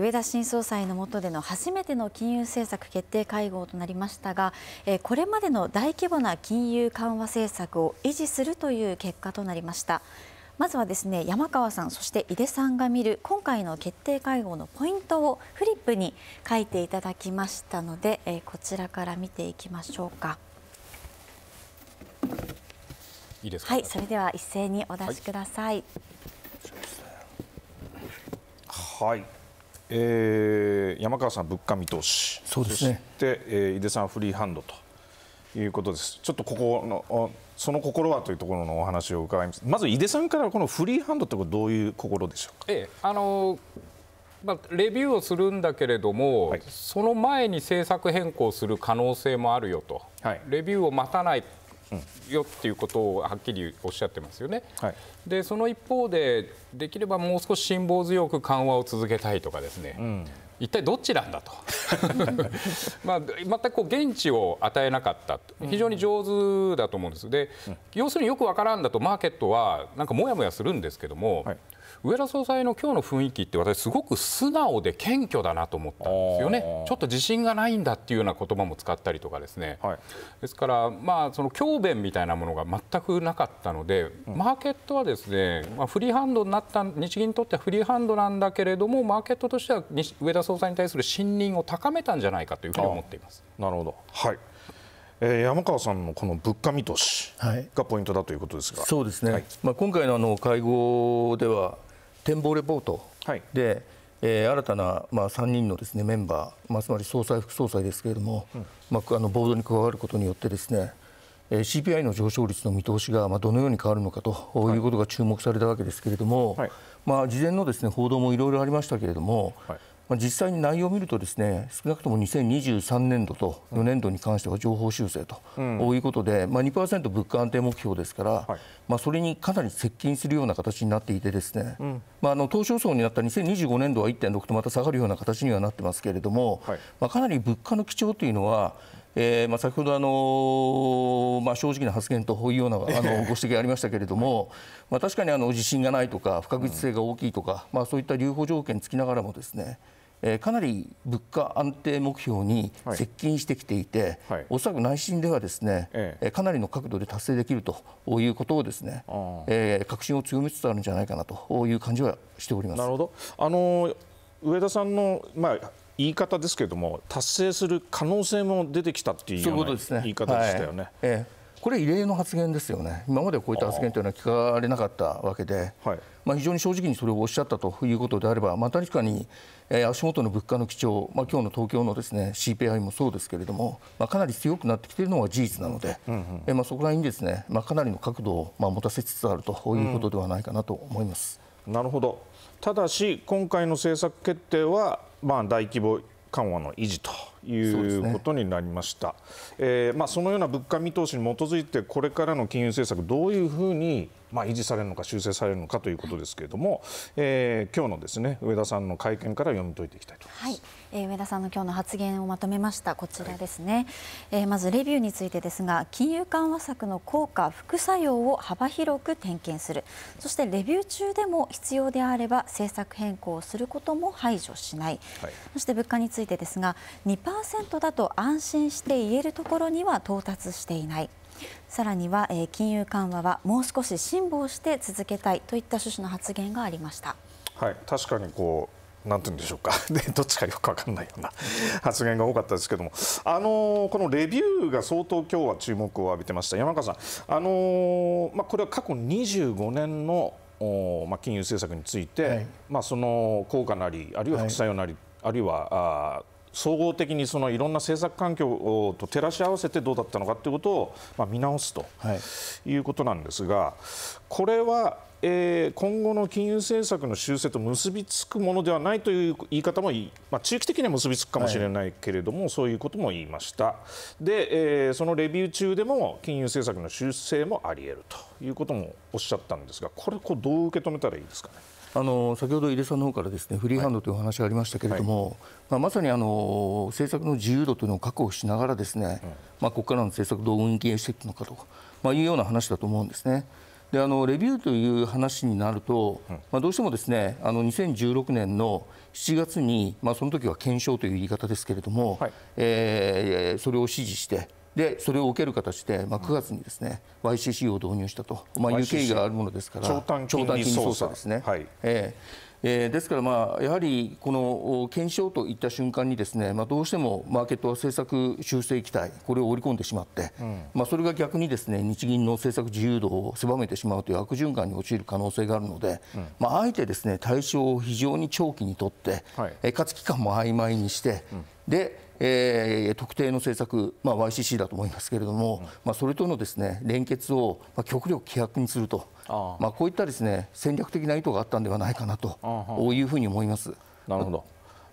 上田新総裁の下での初めての金融政策決定会合となりましたが、これまでの大規模な金融緩和政策を維持するという結果となりました。まずはですね山川さんそして井出さんが見る今回の決定会合のポイントをフリップに書いていただきましたので、えこちらから見ていきましょうか。いいですか？はい、それでは一斉にお出しください。はい。はい、えー、山川さん物価見通し。そうですね。そして、えー、井出さんフリーハンドと。いうことです。ちょっとここのその心はというところのお話を伺います。まず井出さんからこのフリーハンドってどういう心でしょうか？ええ、あのまあ、レビューをするんだけれども、はい、その前に政策変更する可能性もあるよと、はい、レビューを待たないよっていうことをはっきりおっしゃってますよね。はい、でその一方でできればもう少し辛抱強く緩和を続けたいとかですね、うん、一体どっちなんだと。まあ、全くこう現地を与えなかった。非常に上手だと思うんです。で、要するによくわからんだとマーケットはなんかもやもやするんですけども、はい上田総裁の今日の雰囲気って私すごく素直で謙虚だなと思ったんですよね。ちょっと自信がないんだっていうような言葉も使ったりとかですね、はい、ですからまあその強弁みたいなものが全くなかったので、うん、マーケットはですね、まあ、フリーハンドになった日銀にとってはフリーハンドなんだけれどもマーケットとしては上田総裁に対する信任を高めたんじゃないかというふうに思っています。なるほど。はいえー、山川さんのこの物価見通しがポイントだということですが、はい、そうですね、はい、まあ、今回のあの会合では展望レポートで、はい、えー、新たな、まあ、3人のです、ね、メンバー、まあ、つまり総裁、副総裁ですけれども、うん、まあ、あのボードに加わることによってですね、えー、CPI の上昇率の見通しが、まあ、どのように変わるのかということが注目されたわけですけれども、はい、まあ、事前のです、ね、報道もいろいろありましたけれども、はいまあ、実際に内容を見るとですね少なくとも2023年度と4年度に関しては情報修正と、うん、いうことで、まあ、2%物価安定目標ですから、はい、まあ、それにかなり接近するような形になっていてですね、うん、まあ、あの当初予想になった2025年度は1.6とまた下がるような形にはなってますけれども、はい、まあ、かなり物価の基調というのはえーまあ、先ほど、あのまあ、正直な発言というようなあの ご指摘がありましたけれども、まあ、確かにあの自信がないとか不確実性が大きいとか、まあ、そういった留保条件につきながらもですねえー、かなり物価安定目標に接近してきていて、はい。はい、おそらく内心ではですね、ええ、かなりの角度で達成できるということをですね、えー、確信を強めつつあるんじゃないかなという感じはしております。なるほど。あの上田さんの、まあ言い方ですけれども達成する可能性も出てきたっていうような言い方でしたよね。はい、ええこれ異例の発言ですよね、今までこういった発言というのは聞かれなかったわけで、はい、まあ、非常に正直にそれをおっしゃったということであれば、まあ、確かに、えー、足元の物価の基調、まあ今日の東京のです、ね、CPI もそうですけれども、まあ、かなり強くなってきているのは事実なので、うんうん、えー、まあ、そこら辺にです、ねまあ、かなりの角度をまあ持たせつつあるということではないかなと思います、うん、なるほど。ただし、今回の政策決定は、まあ、大規模緩和の維持ということになりました、ねえー、まあ、そのような物価見通しに基づいてこれからの金融政策どういうふうにまあ、維持されるのか修正されるのかということですけれども、えー、今日のですね上田さんの会見から読み解いていきたいと思います。はい、えー、上田さんの今日の発言をまとめました。こちらですね、はい、えー、まずレビューについてですが金融緩和策の効果副作用を幅広く点検する。そしてレビュー中でも必要であれば政策変更をすることも排除しない、はい、そして物価についてですが2%だと安心して言えるところには到達していない。さらには、えー、金融緩和はもう少し辛抱して続けたいといった趣旨の発言がありました。はい、確かにこうなんて言うんでしょうか。でどっちかよく分かんないような 発言が多かったですけども、あのー、このレビューが相当今日は注目を浴びてました。山川さん、あのー、まあ、これは過去25年のお、まあ、金融政策について、はい、まあ、その効果なりあるいは副作用なり、はい、あるいはあ総合的にそのいろんな政策環境と照らし合わせてどうだったのかということを、まあ、見直すということなんですが、これは、えー、今後の金融政策の修正と結びつくものではないという言い方もいい、まあ、中期的には結びつくかもしれないけれども、はい、そういうことも言いましたで、えー、そのレビュー中でも金融政策の修正もあり得るということもおっしゃったんですがこれこうどう受け止めたらいいですかね？あの先ほど井出さんの方からですねフリーハンドというお話がありましたけれども、はい、まあ、まさにあの政策の自由度というのを確保しながらですね、うん、まあ、ここからの政策どう運営していくのかと、まあ、いうような話だと思うんですね。であのレビューという話になると、うん、まあ、どうしてもですねあの2016年の7月に、まあ、その時は検証という言い方ですけれども、はい、えー、それを指示してでそれを受ける形で、まあ、9月にですね、うん、YCC を導入したと、まあ、いう経緯があるものですから長短金利操作。ですね。はい、えーえー、ですから、まあ、やはりこの検証といった瞬間にですね、まあ、どうしてもマーケットは政策修正期待これを織り込んでしまって、うん、まあ、それが逆にですね日銀の政策自由度を狭めてしまうという悪循環に陥る可能性があるので、うん、まあ、あえてですね対象を非常に長期にとって、はい、えかつ期間も曖昧にして、うん、でえー、特定の政策、まあ、YCC だと思いますけれども、うん、まあ、それとのですね連結を、まあ、極力希薄にすると、あまあ、こういったですね戦略的な意図があったんではないかなというふうに思います。なるほど。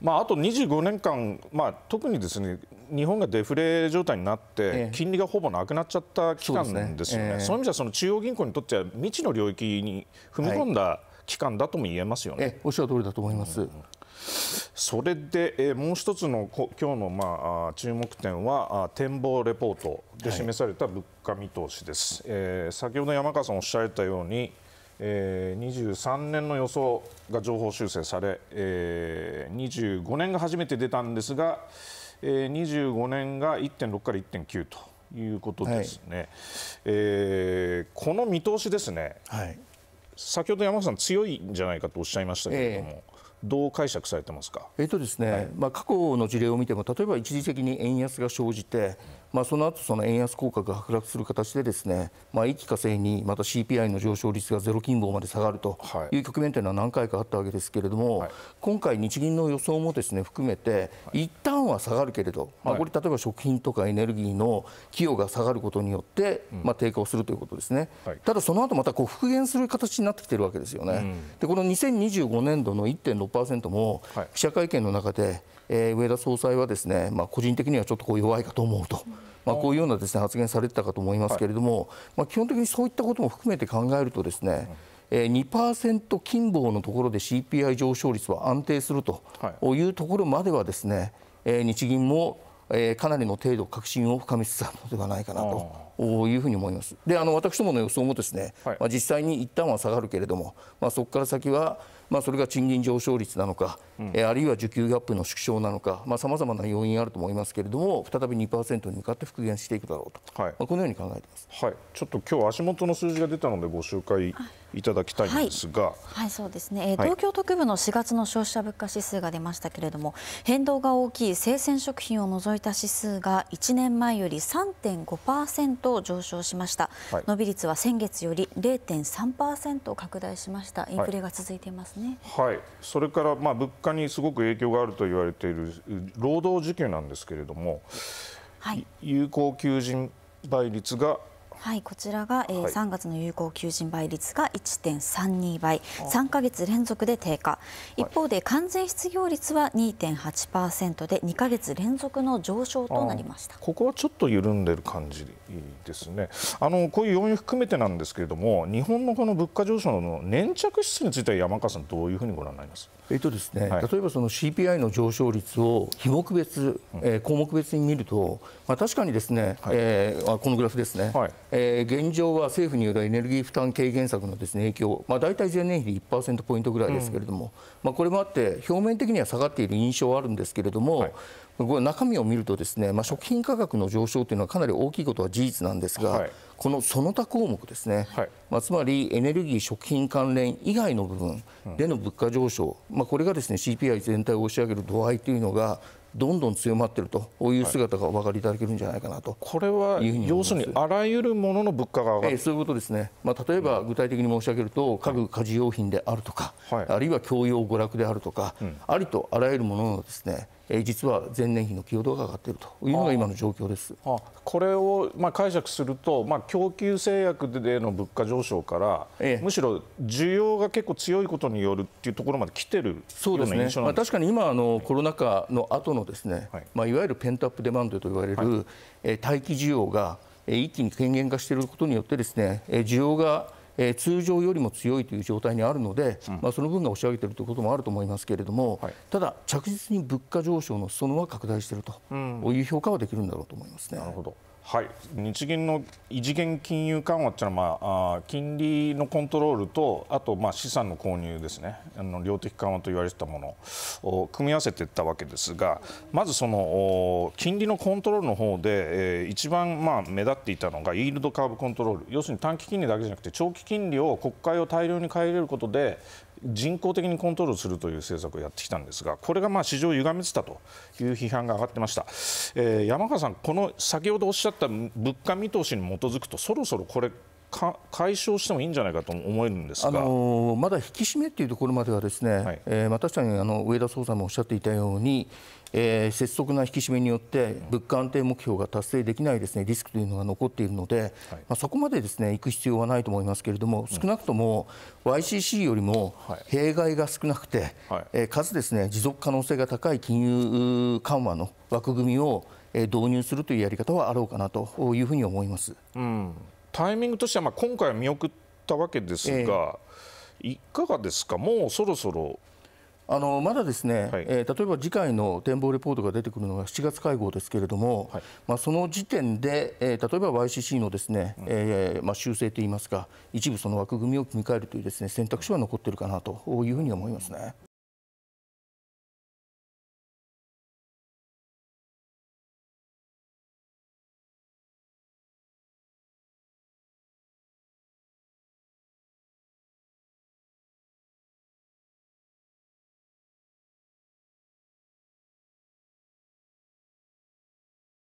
まあ、あと25年間、まあ、特にですね日本がデフレ状態になって、金利がほぼなくなっちゃった期間ですよね、そう、ね。えー、そういう意味ではその中央銀行にとっては未知の領域に踏み込んだ期間だとも言えますよね、はい、おっしゃる通りだと思います。うんそれで、えー、もう一つの今日の、まあ、注目点は展望レポートで示された物価見通しです、はい、えー、先ほど山川さんおっしゃられたように、えー、23年の予想が情報修正され、えー、25年が初めて出たんですが、えー、25年が1.6から1.9ということですね、はい、えー、この見通しですね、はい、先ほど山川さん強いんじゃないかとおっしゃいましたけれども、えーどう解釈されてますか、えーとですね、はい、まあ、過去の事例を見ても例えば一時的に円安が生じて、まあ、その後その円安効果が剥落する形でですね、まあ、一気化成にまた CPI の上昇率がゼロ金棒まで下がるとい。う局面というのは何回かあったわけですけれども、はい、今回、日銀の予想もですね含めて、一旦は下がるけれど、まあ、これ、例えば食品とかエネルギーの寄与が下がることによって、まあ、低下をするということですね、ただその後またこう復元する形になってきているわけですよね。でこの2025年度の1.6%も記者会見の中で、えー、上田総裁はですね、まあ、個人的にはちょっとこう弱いかと思うと。まあ、こういうようなです、ね、発言されてたかと思いますけれども、はい、まあ、基本的にそういったことも含めて考えるとですね、えー、2%金棒のところで CPI 上昇率は安定するとい。うところまではですね、えー、日銀もえー、かなりの程度確信を深めつつあるのではないかなというふうに思います。であの私どもの予想もですね、はい、まあ、実際に一旦は下がるけれども、まあ、そこから先はまあ、それが賃金上昇率なのか、うん、えあるいは需給ギャップの縮小なのかさまざ、まな要因あると思いますけれども再び2%に向かって復元していくだろうと、はい、まあ、このように考えています、はい、ちょっと今日足元の数字が出たのでご紹介いただきたいんですが、はい、はい、そうですね、えー、東京特部の4月の消費者物価指数が出ましたけれども変動が大きい生鮮食品を除いた指数が1年前より3.5%上昇しました、はい、伸び率は先月より0.3%拡大しました。インフレが続いていますね。はい。それからまあ物価にすごく影響があると言われている労働時給なんですけれども、はい、有効求人倍率がはい、こちらが、えーはい、3月の有効求人倍率が1.32倍、3か月連続で低下。一方で完全失業率は2.8%で2か月連続の上昇となりました。ここはちょっと緩んでる感じですね。あのこういう要因含めてなんですけれども、日本のこの物価上昇の粘着指数については山川さんどういうふうにご覧になります？えっとですね、はい、例えばその CPI の上昇率を費目別、えー、項目別に見ると、まあ、確かにですね、はい、えー、このグラフですね、はい、えー、現状は政府によるエネルギー負担軽減策のです、ね、影響、まあ、大体前年比で1%ポイントぐらいですけれども、うん、まあ、これもあって表面的には下がっている印象はあるんですけれども、これ中身を見るとですね、まあ、食品価格の上昇というのはかなり大きいことは事実なんですが、はい、このその他項目ですね、はい、まあ、つまりエネルギー、食品関連以外の部分での物価上昇、うん、まあ、これがですね CPI 全体を押し上げる度合いというのがどんどん強まっているという姿がお分かりいただけるんじゃないかなと、これは要するにあらゆるものの物価が。上がる、えー、そういうことですね、まあ、例えば具体的に申し上げると、家具、家事用品であるとか、はい、あるいは教養、娯楽であるとか、うん、ありとあらゆるもののですね。え実は前年比の寄与度が上がっているというのが今の状況です。これをまあ解釈すると、まあ、供給制約での物価上昇から、ええ、むしろ需要が結構強いことによるっていうところまで来てるそうですね、まあ、確かに今あのコロナ禍の後のですね、はい、まあ、いわゆるペントアップデマンドと言われる、はい、え待機需要が一気に軽減化していることによってですね需要がえー、通常よりも強いという状態にあるので、うん、まあ、その分が押し上げているということもあると思いますけれども、はい、ただ、着実に物価上昇の裾野は拡大していると、うん、いう評価はできるんだろうと思いますね。なるほどはい、日銀の異次元金融緩和っていうのは、まあ、金利のコントロールとあとまあ資産の購入ですね。あの量的緩和と言われてたものを組み合わせていったわけですがまずその金利のコントロールの方で、えー、一番まあ目立っていたのがイールドカーブコントロール要するに短期金利だけじゃなくて長期金利を国会を大量に変えれることで人工的にコントロールするという政策をやってきたんですがこれがまあ市場を歪めてたという批判が上がってました、えー、山川さん、この先ほどおっしゃった物価見通しに基づくとそろそろこれ解消してもいいんじゃないかと思えるんですが、あのー、まだ引き締めというところまではですね、はい、えー、まあ、確かにあの上田総裁もおっしゃっていたように、えー、拙速な引き締めによって物価安定目標が達成できないですね。リスクというのが残っているので、はい、まあ、そこまでですね行く必要はないと思いますけれども、少なくとも YCC よりも弊害が少なくて、はい、えー、かつですね持続可能性が高い金融緩和の枠組みを導入するというやり方はあろうかなというふうに思います。うんタイミングとしてはまあ今回は見送ったわけですが、えー、いかがですか、もうそろそろ。あのまだですね、はい、えー、例えば次回の展望レポートが出てくるのが7月会合ですけれども、はい、まあ、その時点で、えー、例えば YCC のですね、うん、えー、まあ、修正といいますか、一部その枠組みを組み替えるというですね選択肢は残っているかなというふうに思いますね。